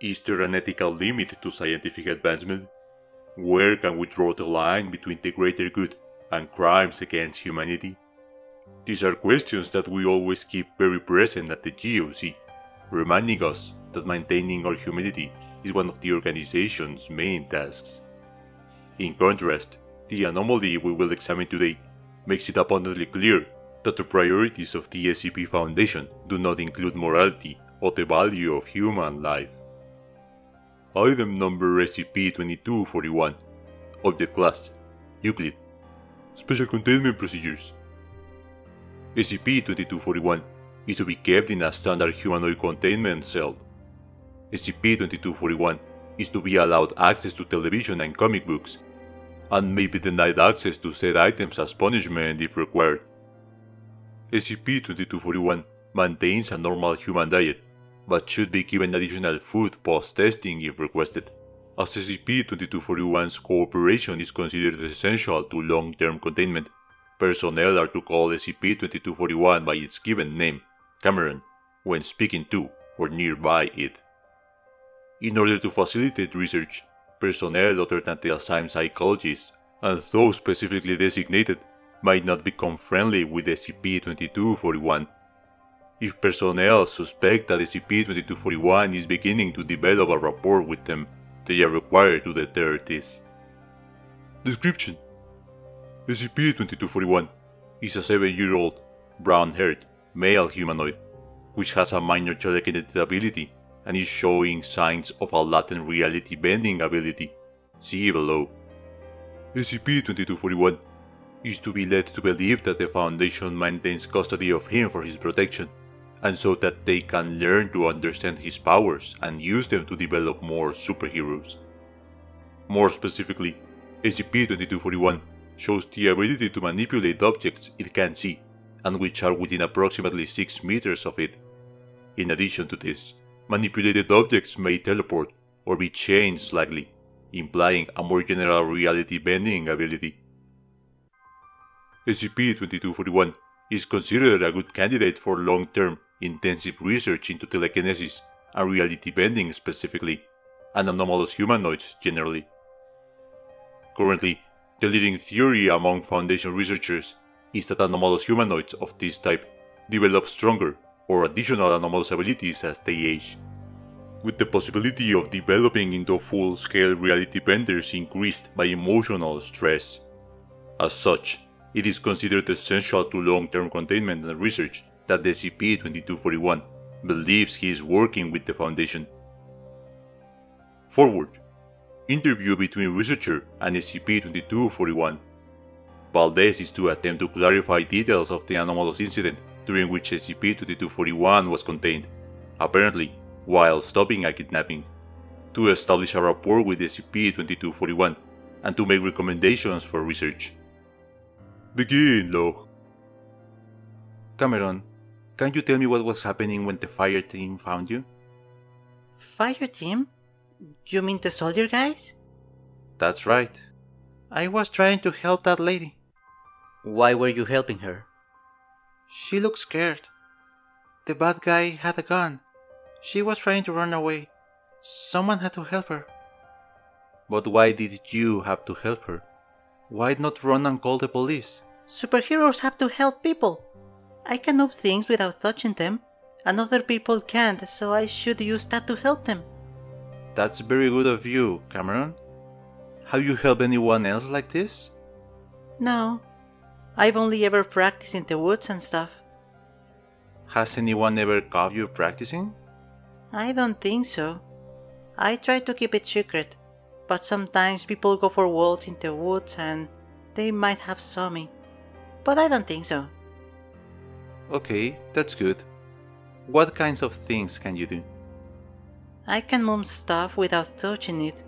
Is there an ethical limit to scientific advancement? Where can we draw the line between the greater good and crimes against humanity? These are questions that we always keep very present at the GOC, reminding us that maintaining our humanity is one of the organization's main tasks. In contrast, the anomaly we will examine today makes it abundantly clear that the priorities of the SCP Foundation do not include morality or the value of human life. Item number SCP-2241 Object Class Euclid Special Containment Procedures SCP-2241 is to be kept in a standard humanoid containment cell. SCP-2241 is to be allowed access to television and comic books, and may be denied access to said items as punishment if required. SCP-2241 maintains a normal human diet, but should be given additional food post-testing if requested, as SCP-2241's cooperation is considered essential to long-term containment. Personnel are to call SCP-2241 by its given name, Cameron, when speaking to or nearby it. In order to facilitate research, personnel other than the assigned psychologists and those specifically designated might not become friendly with SCP-2241. If personnel suspect that SCP-2241 is beginning to develop a rapport with them, they are required to deter this. Description SCP-2241 is a 7-year-old, brown-haired, male humanoid, which has a minor telekinetic ability and is showing signs of a latent reality bending ability. See below. SCP-2241 is to be led to believe that the Foundation maintains custody of him for his protection, and so that they can learn to understand his powers and use them to develop more superheroes. More specifically, SCP-2241 shows the ability to manipulate objects it can see, and which are within approximately 6 meters of it. In addition to this, manipulated objects may teleport or be changed slightly, implying a more general reality bending ability. SCP-2241 is considered a good candidate for long-term, intensive research into telekinesis and reality bending specifically, and anomalous humanoids generally. Currently, the leading theory among Foundation researchers is that anomalous humanoids of this type develop stronger or additional anomalous abilities as they age, with the possibility of developing into full-scale reality benders increased by emotional stress. As such, it is considered essential to long-term containment and research that the SCP-2241 believes he is working with the Foundation. Foreword Interview between researcher and SCP-2241 Valdez is to attempt to clarify details of the anomalous incident during which SCP-2241 was contained, apparently while stopping a kidnapping, to establish a rapport with SCP-2241 and to make recommendations for research. Begin, Log. Cameron, can you tell me what was happening when the fire team found you? Fire team? You mean the soldier guys? That's right. I was trying to help that lady. Why were you helping her? She looked scared. The bad guy had a gun. She was trying to run away. Someone had to help her. But why did you have to help her? Why not run and call the police? Superheroes have to help people. I can know things without touching them, and other people can't, so I should use that to help them. That's very good of you, Cameron. Have you helped anyone else like this? No, I've only ever practiced in the woods and stuff. Has anyone ever caught you practicing? I don't think so. I try to keep it secret, but sometimes people go for walks in the woods and they might have saw me. But I don't think so. Okay, that's good. What kinds of things can you do? I can move stuff without touching it,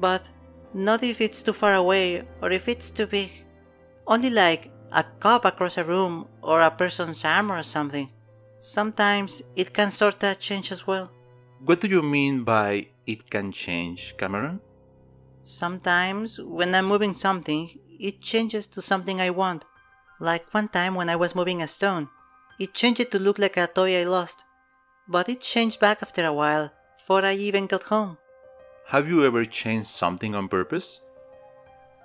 but not if it's too far away or if it's too big. Only like a cup across a room or a person's arm or something. Sometimes it can sorta change as well. What do you mean by it can change, Cameron? Sometimes when I'm moving something, it changes to something I want. Like one time when I was moving a stone, it changed to look like a toy I lost. But it changed back after a while, before I even got home. Have you ever changed something on purpose?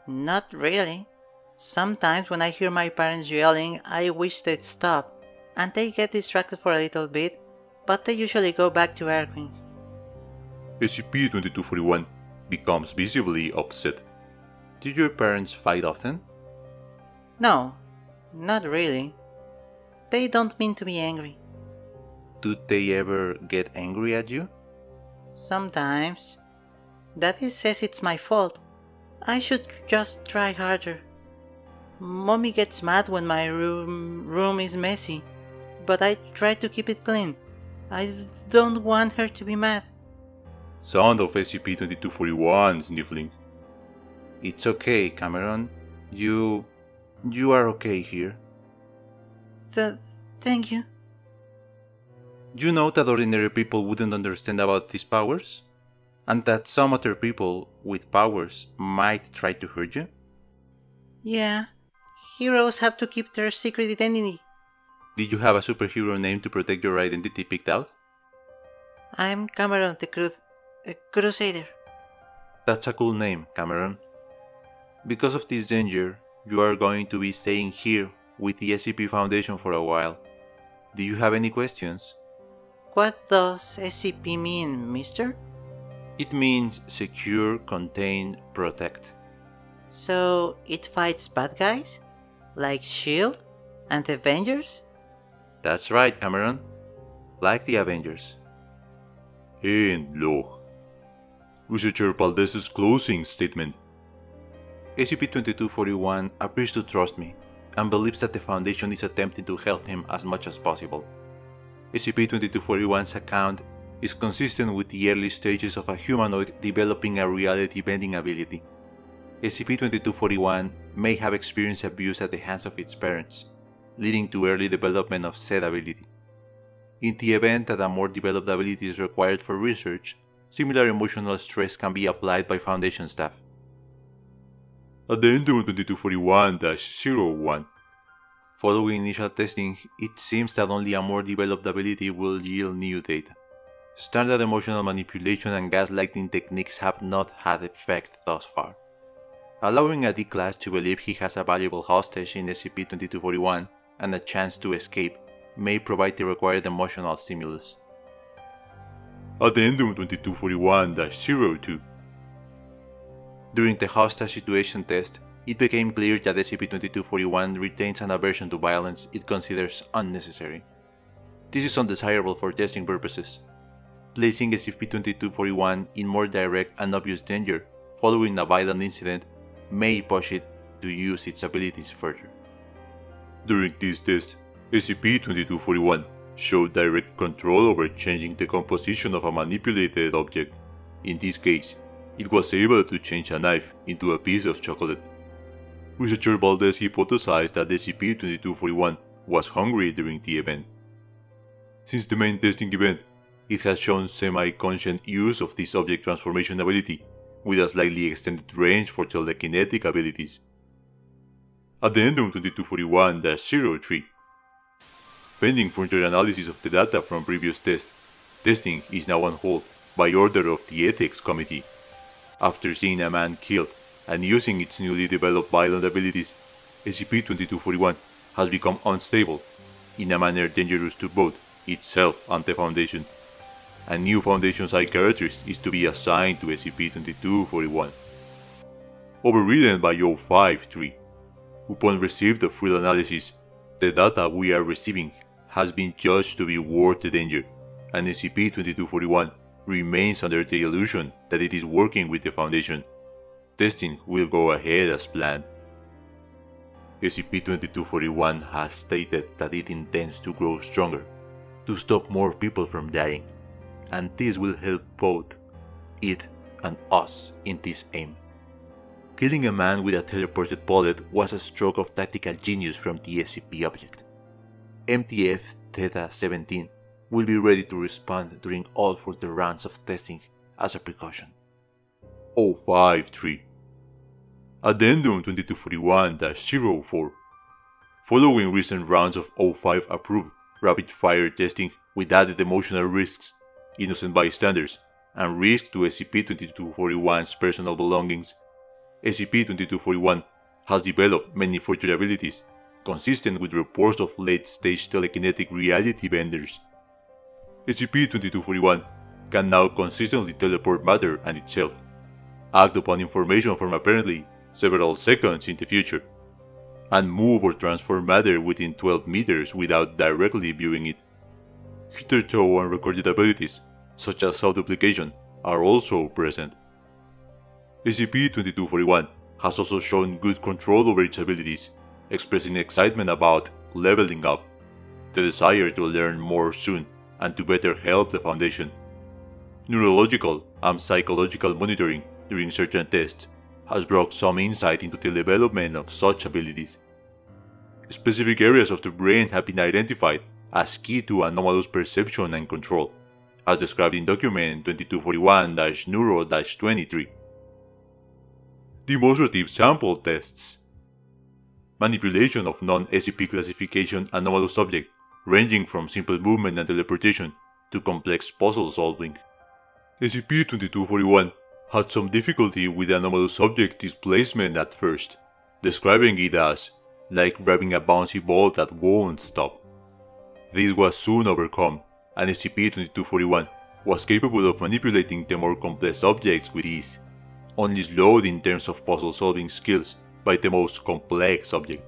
Not really. Sometimes when I hear my parents yelling, I wish they'd stop, and they get distracted for a little bit, but they usually go back to arguing. SCP-2241 becomes visibly upset. Did your parents fight often? No, not really. They don't mean to be angry. Do they ever get angry at you? Sometimes. Daddy says it's my fault. I should just try harder. Mommy gets mad when my room, room is messy, but I try to keep it clean. I don't want her to be mad. Sound of SCP-2241 sniffling. It's okay, Cameron. You... you are okay here. Th- thank you. You know that ordinary people wouldn't understand about these powers? And that some other people with powers might try to hurt you? Yeah, heroes have to keep their secret identity. Did you have a superhero name to protect your identity picked out? I'm Cameron the Cruz, a Crusader. That's a cool name, Cameron. Because of this danger, you are going to be staying here with the SCP Foundation for a while. Do you have any questions? What does SCP mean, mister? It means secure, contain, protect. So it fights bad guys? Like S.H.I.E.L.D. and the Avengers? That's right, Cameron. Like the Avengers. End log. Researcher Valdez's closing statement. SCP-2241 appears to trust me and believes that the Foundation is attempting to help him as much as possible. SCP-2241's account is consistent with the early stages of a humanoid developing a reality-bending ability. SCP-2241 may have experienced abuse at the hands of its parents, leading to early development of said ability. In the event that a more developed ability is required for research, similar emotional stress can be applied by Foundation staff. Addendum 2241-01 Following initial testing, it seems that only a more developed ability will yield new data. Standard emotional manipulation and gaslighting techniques have not had effect thus far. Allowing a D-Class to believe he has a valuable hostage in SCP-2241 and a chance to escape may provide the required emotional stimulus. Addendum 2241-02 During the hostage situation test, it became clear that SCP-2241 retains an aversion to violence it considers unnecessary. This is undesirable for testing purposes. Placing SCP-2241 in more direct and obvious danger following a violent incident may push it to use its abilities further. During this test, SCP-2241 showed direct control over changing the composition of a manipulated object. In this case, it was able to change a knife into a piece of chocolate. Researcher Valdez hypothesized that SCP-2241 was hungry during the event. Since the main testing event, it has shown semi-conscient use of this object transformation ability, with a slightly extended range for telekinetic abilities. Addendum 2241-03 Pending further analysis of the data from previous tests, testing is now on hold by order of the Ethics Committee. After seeing a man killed and using its newly developed violent abilities, SCP-2241 has become unstable in a manner dangerous to both itself and the Foundation. A new Foundation psychiatrist is to be assigned to SCP-2241. Overridden by O5-3. Upon receipt of full analysis, the data we are receiving has been judged to be worth the danger, and SCP-2241 remains under the illusion that it is working with the Foundation. Testing will go ahead as planned. SCP-2241 has stated that it intends to grow stronger, to stop more people from dying, and this will help both it and us in this aim. Killing a man with a teleported bullet was a stroke of tactical genius from the SCP object. MTF Theta 17 will be ready to respond during all further rounds of testing as a precaution. O5-3 Addendum 2241-04 Following recent rounds of O5 approved rapid fire testing with added emotional risks, innocent bystanders and risk to SCP-2241's personal belongings. SCP-2241 has developed many future abilities, consistent with reports of late-stage telekinetic reality benders. SCP-2241 can now consistently teleport matter and itself, act upon information from apparently several seconds in the future, and move or transform matter within 12 meters without directly viewing it. Hitherto unrecorded abilities, such as self-duplication, are also present. SCP-2241 has also shown good control over its abilities, expressing excitement about leveling up, the desire to learn more soon and to better help the Foundation. Neurological and psychological monitoring during certain tests has brought some insight into the development of such abilities. Specific areas of the brain have been identified as key to anomalous perception and control, as described in document 2241-Neuro-23. Demonstrative sample tests Manipulation of non-SCP classification anomalous objects ranging from simple movement and teleportation to complex puzzle solving. SCP-2241 had some difficulty with anomalous object displacement at first, describing it as like grabbing a bouncy ball that won't stop. This was soon overcome, and SCP-2241 was capable of manipulating the more complex objects with ease, only slowed in terms of puzzle-solving skills by the most complex object.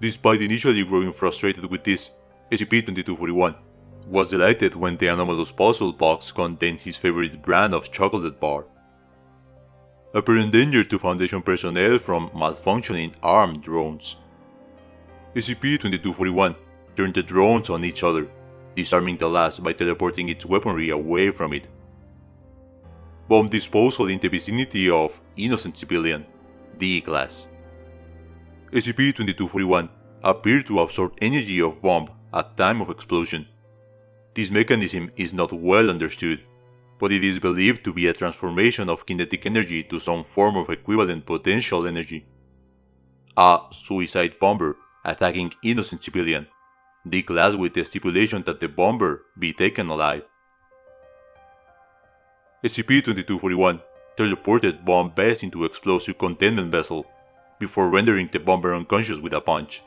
Despite initially growing frustrated with this, SCP-2241 was delighted when the anomalous puzzle box contained his favorite brand of chocolate bar. Apparent danger to Foundation personnel from malfunctioning armed drones. SCP-2241 turned the drones on each other, disarming the last by teleporting its weaponry away from it. Bomb disposal in the vicinity of Innocent Civilian, D-Class. SCP-2241 appeared to absorb energy of bomb at time of explosion. This mechanism is not well understood, but it is believed to be a transformation of kinetic energy to some form of equivalent potential energy. A suicide bomber attacking innocent civilian, D-class with the stipulation that the bomber be taken alive. SCP-2241 teleported bomb best into explosive containment vessel before rendering the bomber unconscious with a punch.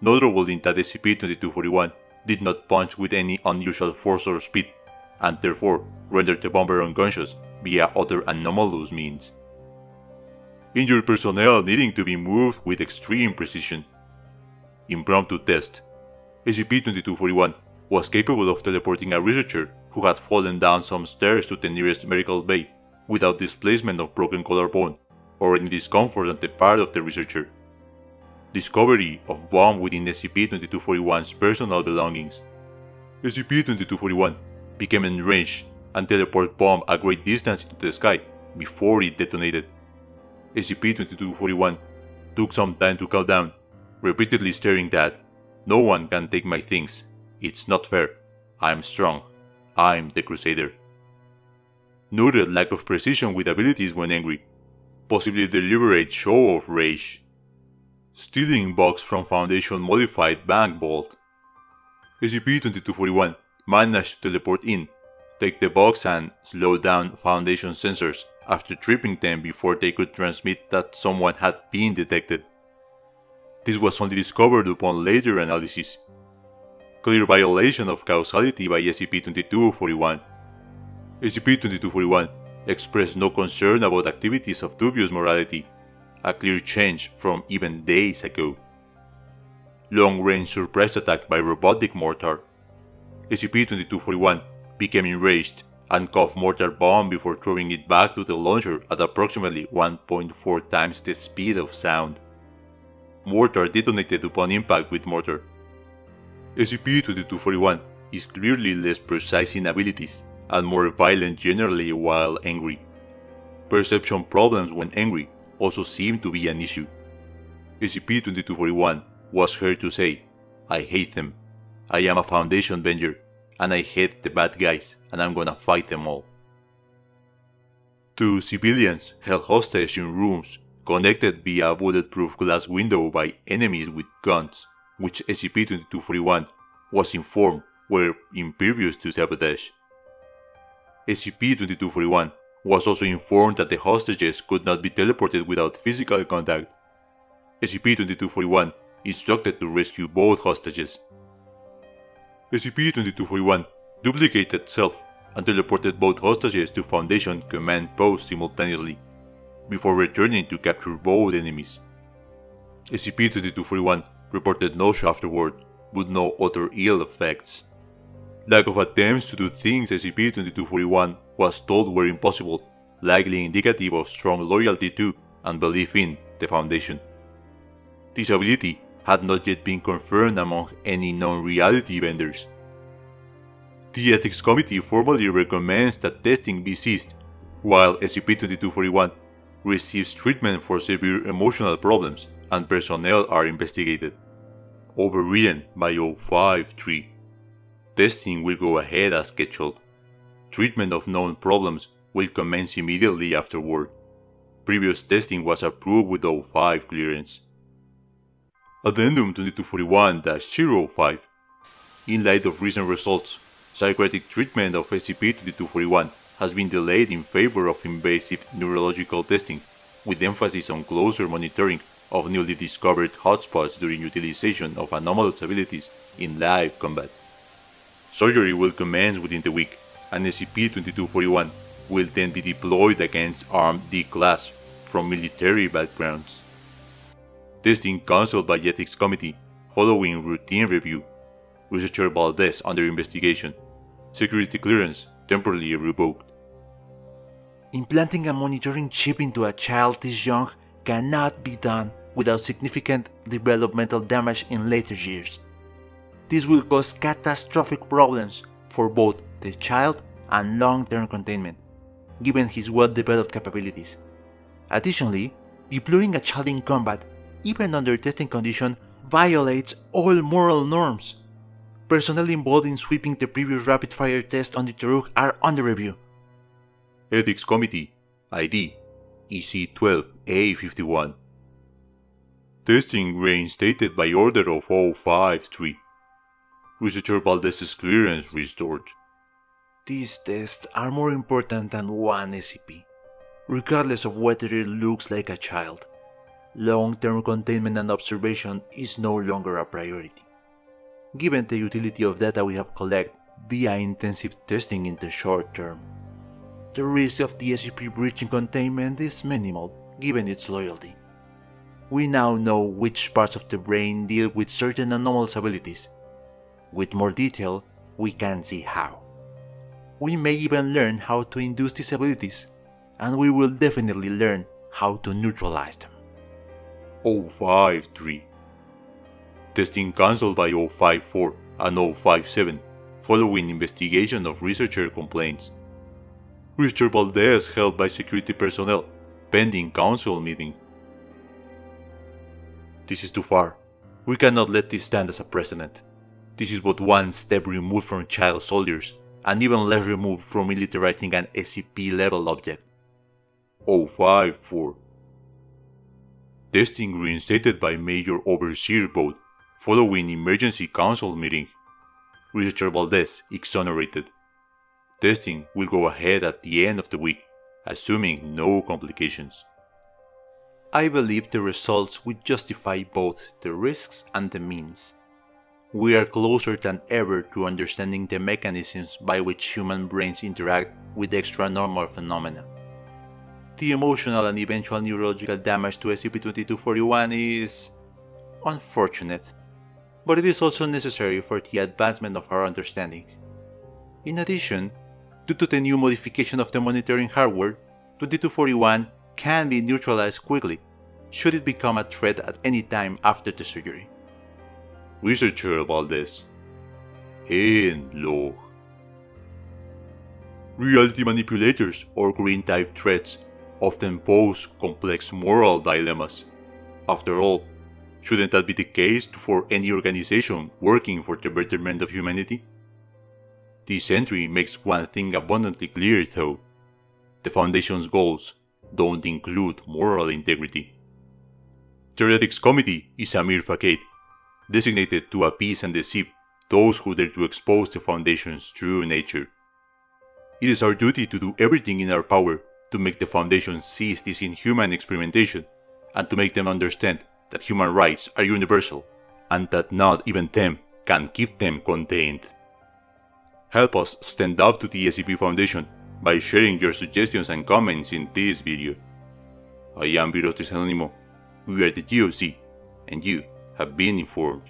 Notable in that SCP-2241 did not punch with any unusual force or speed, and therefore rendered the bomber unconscious via other anomalous means. Injured personnel needing to be moved with extreme precision. Impromptu test. SCP-2241 was capable of teleporting a researcher who had fallen down some stairs to the nearest medical bay without displacement of broken collarbone or any discomfort on the part of the researcher discovery of bomb within SCP-2241's personal belongings. SCP-2241 became enraged and teleported bomb a great distance into the sky before it detonated. SCP-2241 took some time to calm down, repeatedly stating that no one can take my things. It's not fair. I'm strong. I'm the Crusader. Noted lack of precision with abilities when angry, possibly deliberate show of rage stealing box from Foundation modified bank vault. SCP-2241 managed to teleport in, take the box and slow down Foundation sensors after tripping them before they could transmit that someone had been detected. This was only discovered upon later analysis. Clear violation of causality by SCP-2241. SCP-2241 expressed no concern about activities of dubious morality a clear change from even days ago. Long-range surprise attack by robotic mortar. SCP-2241 became enraged and coughed mortar bomb before throwing it back to the launcher at approximately 1.4 times the speed of sound. Mortar detonated upon impact with mortar. SCP-2241 is clearly less precise in abilities and more violent generally while angry. Perception problems when angry also seemed to be an issue. SCP-2241 was heard to say, I hate them. I am a Foundation Avenger, and I hate the bad guys, and I'm gonna fight them all. Two civilians held hostage in rooms connected via a bulletproof glass window by enemies with guns, which SCP-2241 was informed were impervious to sabotage. SCP-2241 was also informed that the hostages could not be teleported without physical contact. SCP-2241 instructed to rescue both hostages. SCP-2241 duplicated itself and teleported both hostages to Foundation command post simultaneously, before returning to capture both enemies. SCP-2241 reported nausea afterward, with no other ill effects. Lack of attempts to do things SCP-2241 was told were impossible, likely indicative of strong loyalty to and belief in the Foundation. This ability had not yet been confirmed among any non-reality benders. The Ethics Committee formally recommends that testing be ceased, while SCP-2241 receives treatment for severe emotional problems and personnel are investigated. Overridden by O5-3. Testing will go ahead as scheduled. Treatment of known problems will commence immediately afterward. Previous testing was approved with O5 clearance. Addendum 2241-05 In light of recent results, psychiatric treatment of SCP-2241 has been delayed in favor of invasive neurological testing, with emphasis on closer monitoring of newly discovered hotspots during utilization of anomalous abilities in live combat. Surgery will commence within the week, and SCP-2241 will then be deployed against armed D-Class from military backgrounds. Testing cancelled by Ethics Committee following routine review. Researcher Valdez under investigation. Security clearance temporarily revoked. Implanting a monitoring chip into a child this young cannot be done without significant developmental damage in later years. This will cause catastrophic problems for both the child and long-term containment, given his well-developed capabilities. Additionally, deploying a child in combat, even under testing condition, violates all moral norms. Personnel involved in sweeping the previous rapid-fire test on the Taruk are under review. Ethics Committee ID EC12A51 Testing reinstated by order of O5-3 Researcher Valdez's clearance restored. These tests are more important than one SCP, regardless of whether it looks like a child. Long-term containment and observation is no longer a priority. Given the utility of data we have collected via intensive testing in the short term, the risk of the SCP breaching containment is minimal given its loyalty. We now know which parts of the brain deal with certain anomalous abilities. With more detail, we can see how. We may even learn how to induce disabilities, and we will definitely learn how to neutralize them. O5-3 Testing cancelled by O5-4 and O5-7 following investigation of researcher complaints. Richard Valdez held by security personnel pending council meeting. This is too far. We cannot let this stand as a precedent. This is but one step removed from child soldiers, and even less removed from militarizing an SCP level object. O5-4 Testing reinstated by Major Overseer Boat following emergency council meeting. Researcher Valdez exonerated. Testing will go ahead at the end of the week, assuming no complications. I believe the results would justify both the risks and the means. We are closer than ever to understanding the mechanisms by which human brains interact with extra-normal phenomena. The emotional and eventual neurological damage to SCP-2241 is unfortunate, but it is also necessary for the advancement of our understanding. In addition, due to the new modification of the monitoring hardware, 2241 can be neutralized quickly should it become a threat at any time after the surgery. Researcher Valdez. End log. Reality manipulators or green type threats often pose complex moral dilemmas. After all, shouldn't that be the case for any organization working for the betterment of humanity? This entry makes one thing abundantly clear though. The Foundation's goals don't include moral integrity. The Ethics Committee is a mere facade, designated to appease and deceive those who dare to expose the Foundation's true nature. it is our duty to do everything in our power to make the Foundation cease this inhuman experimentation and to make them understand that human rights are universal and that not even them can keep them contained. Help us stand up to the SCP Foundation by sharing your suggestions and comments in this video. I am Virus Anonymous, we are the GOC, and you have been informed.